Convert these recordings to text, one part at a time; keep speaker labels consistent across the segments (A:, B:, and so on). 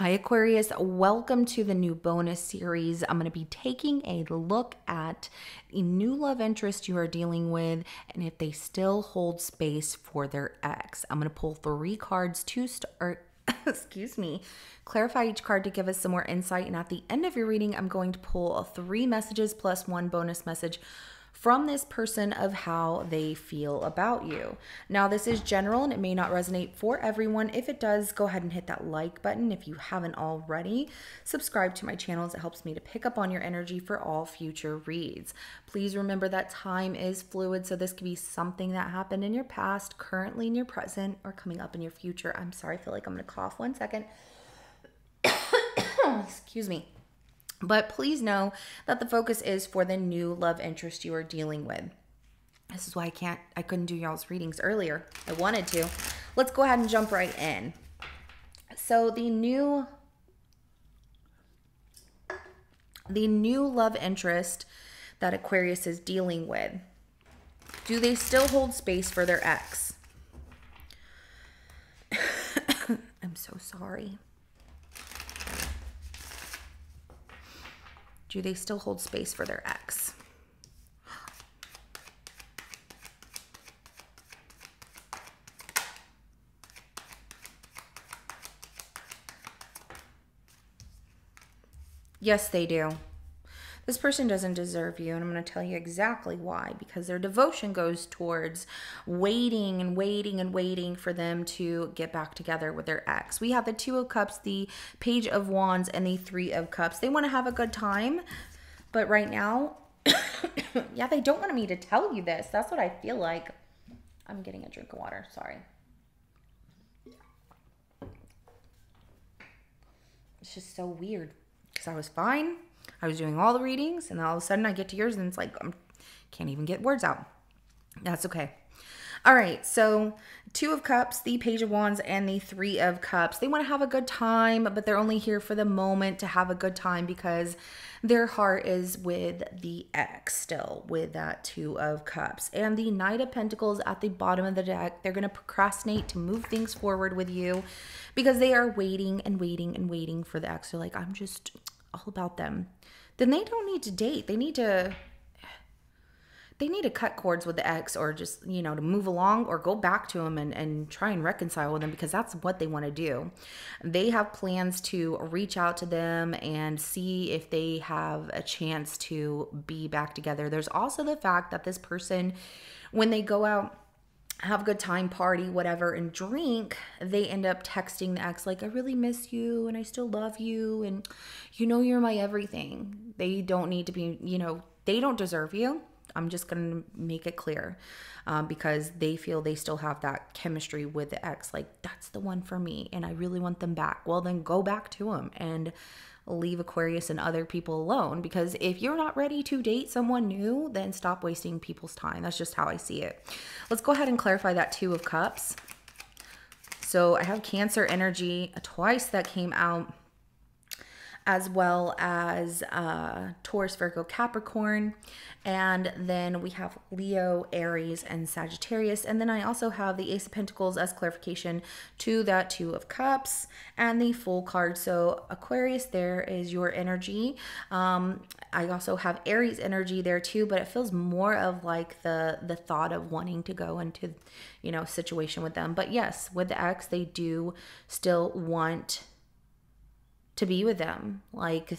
A: Hi, Aquarius. Welcome to the new bonus series. I'm going to be taking a look at a new love interest you are dealing with and if they still hold space for their ex. I'm going to pull three cards to start. Excuse me, clarify each card to give us some more insight. And at the end of your reading, I'm going to pull three messages plus one bonus message from this person of how they feel about you. Now, this is general and it may not resonate for everyone. If it does, go ahead and hit that like button if you haven't already. Subscribe to my channel as it helps me to pick up on your energy for all future reads. Please remember that time is fluid, so this could be something that happened in your past, currently in your present, or coming up in your future. I'm sorry, I feel like I'm gonna cough one second. Excuse me. But please know that the focus is for the new love interest you are dealing with. This is why I can't, I couldn't do y'all's readings earlier. I wanted to. Let's go ahead and jump right in. So the new, the new love interest that Aquarius is dealing with, do they still hold space for their ex? I'm so sorry. Do they still hold space for their ex? Yes, they do. This person doesn't deserve you, and I'm going to tell you exactly why. Because their devotion goes towards waiting and waiting and waiting for them to get back together with their ex. We have the Two of Cups, the Page of Wands, and the Three of Cups. They want to have a good time, but right now, yeah, they don't want me to tell you this. That's what I feel like. I'm getting a drink of water. Sorry. It's just so weird because I was fine I was doing all the readings, and all of a sudden I get to yours, and it's like I can't even get words out. That's okay. All right, so Two of Cups, the Page of Wands, and the Three of Cups. They want to have a good time, but they're only here for the moment to have a good time because their heart is with the ex still, with that Two of Cups. And the Knight of Pentacles at the bottom of the deck, they're going to procrastinate to move things forward with you because they are waiting and waiting and waiting for the ex. They're like, I'm just all about them then they don't need to date. They need to they need to cut cords with the ex or just, you know, to move along or go back to them and, and try and reconcile with them because that's what they want to do. They have plans to reach out to them and see if they have a chance to be back together. There's also the fact that this person, when they go out have a good time, party, whatever, and drink, they end up texting the ex, like, I really miss you and I still love you and you know you're my everything. They don't need to be, you know, they don't deserve you. I'm just going to make it clear um, because they feel they still have that chemistry with the ex. Like, that's the one for me and I really want them back. Well, then go back to them and leave Aquarius and other people alone because if you're not ready to date someone new, then stop wasting people's time. That's just how I see it. Let's go ahead and clarify that Two of Cups. So I have Cancer energy twice that came out as well as uh, Taurus, Virgo, Capricorn. And then we have Leo, Aries, and Sagittarius. And then I also have the Ace of Pentacles as clarification to that Two of Cups and the Fool card. So Aquarius, there is your energy. Um, I also have Aries energy there too, but it feels more of like the the thought of wanting to go into, you know, situation with them. But yes, with the ex, they do still want to be with them. Like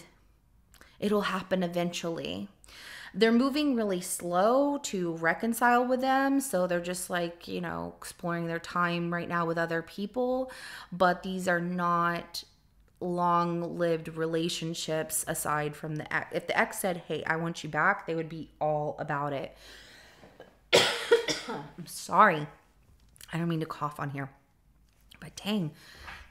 A: it'll happen eventually. They're moving really slow to reconcile with them. So they're just like, you know, exploring their time right now with other people. But these are not long lived relationships aside from the ex. If the ex said, hey, I want you back, they would be all about it. I'm sorry. I don't mean to cough on here. But dang,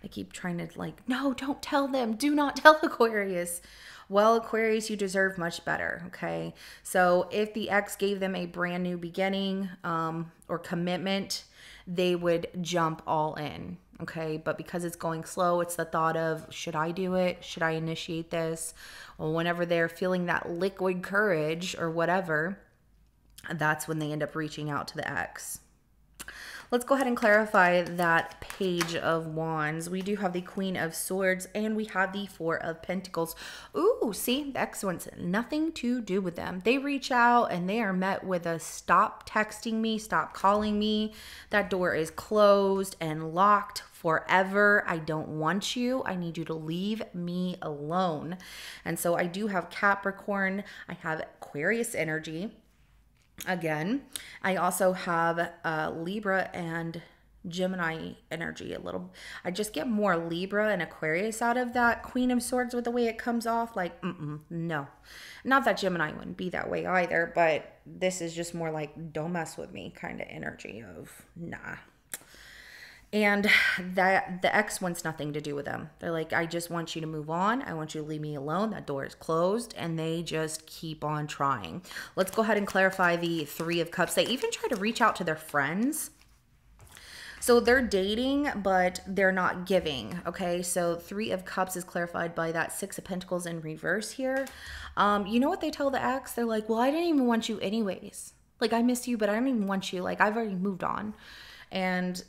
A: I keep trying to like, no, don't tell them. Do not tell Aquarius. Well, Aquarius, you deserve much better. Okay. So if the ex gave them a brand new beginning um, or commitment, they would jump all in. Okay. But because it's going slow, it's the thought of, should I do it? Should I initiate this? Well, whenever they're feeling that liquid courage or whatever, that's when they end up reaching out to the ex. Let's go ahead and clarify that page of wands. We do have the Queen of Swords and we have the Four of Pentacles. Ooh, see, the ex nothing to do with them. They reach out and they are met with a stop texting me, stop calling me. That door is closed and locked forever. I don't want you. I need you to leave me alone. And so I do have Capricorn, I have Aquarius energy again. I also have uh, Libra and Gemini energy a little. I just get more Libra and Aquarius out of that Queen of Swords with the way it comes off. Like, mm-mm, no. Not that Gemini wouldn't be that way either, but this is just more like, don't mess with me kind of energy of, nah, and that the ex wants nothing to do with them. They're like, I just want you to move on. I want you to leave me alone. That door is closed. And they just keep on trying. Let's go ahead and clarify the Three of Cups. They even try to reach out to their friends. So they're dating, but they're not giving. Okay, so Three of Cups is clarified by that Six of Pentacles in reverse here. Um, you know what they tell the ex? They're like, Well, I didn't even want you anyways. Like, I miss you, but I don't even want you. Like, I've already moved on. And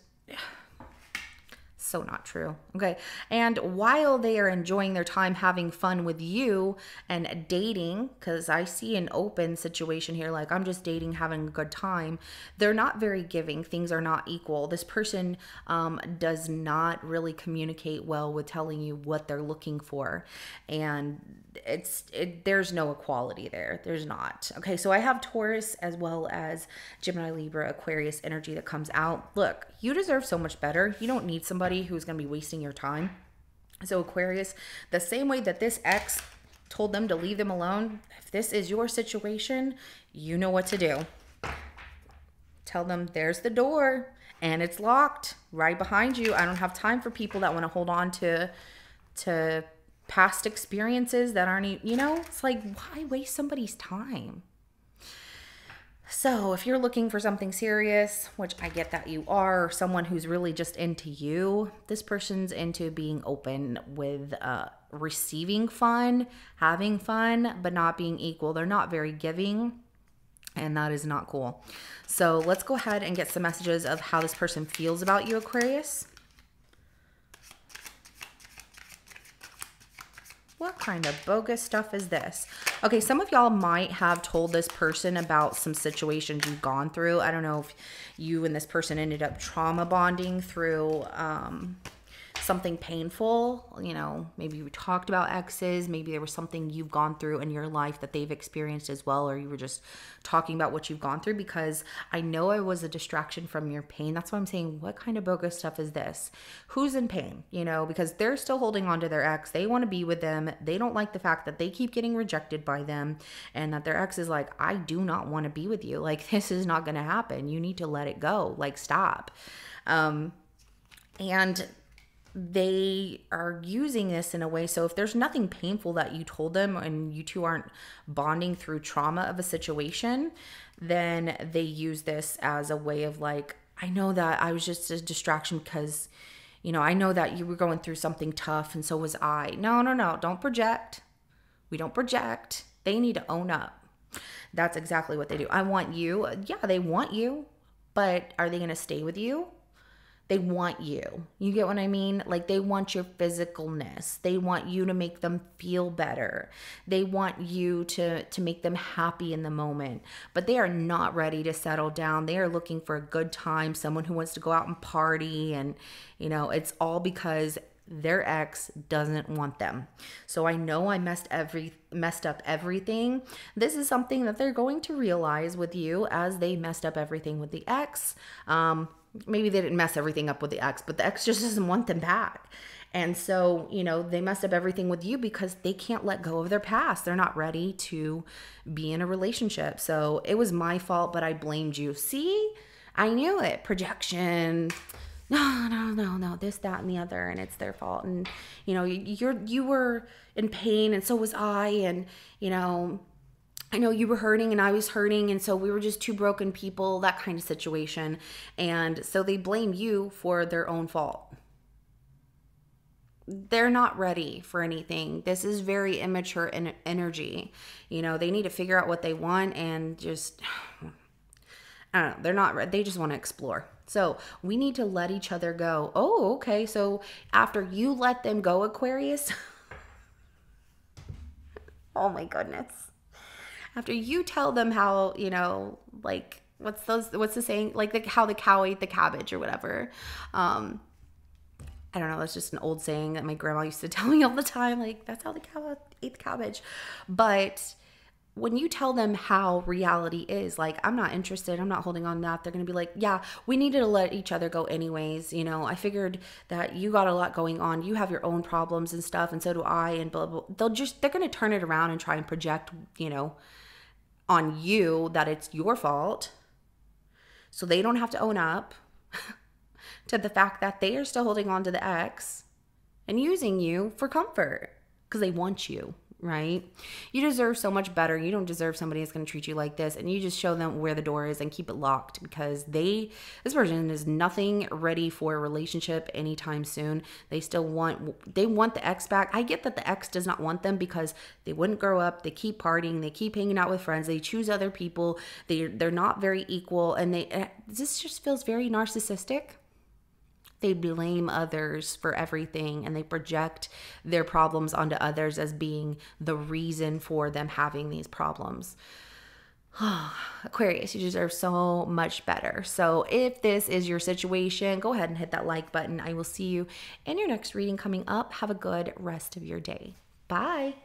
A: so not true. Okay. And while they are enjoying their time having fun with you and dating, because I see an open situation here, like I'm just dating, having a good time, they're not very giving. Things are not equal. This person um, does not really communicate well with telling you what they're looking for. And it's it, there's no equality there there's not okay so i have taurus as well as gemini libra aquarius energy that comes out look you deserve so much better you don't need somebody who's going to be wasting your time. So aquarius the same way that this ex told them to leave them alone if this is your situation you know what to do. Tell them there's the door and it's locked right behind you. I don't have time for people that want to hold on to to past experiences that aren't, you know, it's like, why waste somebody's time? So, if you're looking for something serious, which I get that you are, someone who's really just into you, this person's into being open with uh, receiving fun, having fun, but not being equal. They're not very giving, and that is not cool. So, let's go ahead and get some messages of how this person feels about you, Aquarius. What kind of bogus stuff is this? Okay, some of y'all might have told this person about some situations you've gone through. I don't know if you and this person ended up trauma bonding through um, something painful, you know, maybe you talked about exes, maybe there was something you've gone through in your life that they've experienced as well, or you were just talking about what you've gone through because I know I was a distraction from your pain. That's why I'm saying, what kind of bogus stuff is this? Who's in pain, you know, because they're still holding on to their ex. They want to be with them. They don't like the fact that they keep getting rejected by them and that their ex is like, I do not want to be with you. Like, this is not going to happen. You need to let it go. Like, stop. Um, and they are using this in a way. So if there's nothing painful that you told them and you two aren't bonding through trauma of a situation then they use this as a way of like i know that i was just a distraction because you know i know that you were going through something tough and so was i. No no no don't project. We don't project. They need to own up. That's exactly what they do. I want you. Yeah they want you but are they going to stay with you they want you. You get what I mean? Like they want your physicalness. They want you to make them feel better. They want you to to make them happy in the moment. But they are not ready to settle down. They are looking for a good time, someone who wants to go out and party and you know, it's all because their ex doesn't want them. So I know I messed every messed up everything. This is something that they're going to realize with you as they messed up everything with the ex. Um, maybe they didn't mess everything up with the ex, but the ex just doesn't want them back. And so, you know, they messed up everything with you because they can't let go of their past. They're not ready to be in a relationship. So it was my fault, but I blamed you. See, I knew it. Projection. No, no, no, no. This, that, and the other, and it's their fault. And you know, you're you were in pain, and so was I. And you know, I know you were hurting and I was hurting, and so we were just two broken people, that kind of situation. And so they blame you for their own fault. They're not ready for anything. This is very immature in energy. You know, they need to figure out what they want and just I don't know. They're not, they just want to explore. So we need to let each other go. Oh, okay. So after you let them go, Aquarius, oh my goodness. After you tell them how, you know, like, what's those, what's the saying? Like the, how the cow ate the cabbage or whatever. Um, I don't know, that's just an old saying that my grandma used to tell me all the time. Like, that's how the cow ate the cabbage. But when you tell them how reality is, like, I'm not interested, I'm not holding on that, they're gonna be like, yeah, we needed to let each other go anyways. You know, I figured that you got a lot going on, you have your own problems and stuff, and so do I, and blah, blah. They'll just, they're gonna turn it around and try and project, you know, on you that it's your fault. So they don't have to own up to the fact that they are still holding on to the ex and using you for comfort because they want you right? You deserve so much better. You don't deserve somebody that's going to treat you like this. And you just show them where the door is and keep it locked because they, this person is nothing ready for a relationship anytime soon. They still want, they want the ex back. I get that the ex does not want them because they wouldn't grow up. They keep partying. They keep hanging out with friends. They choose other people. They, they're not very equal. And they, eh, this just feels very narcissistic they blame others for everything and they project their problems onto others as being the reason for them having these problems. Aquarius, you deserve so much better. So, if this is your situation, go ahead and hit that like button. I will see you in your next reading coming up. Have a good rest of your day. Bye.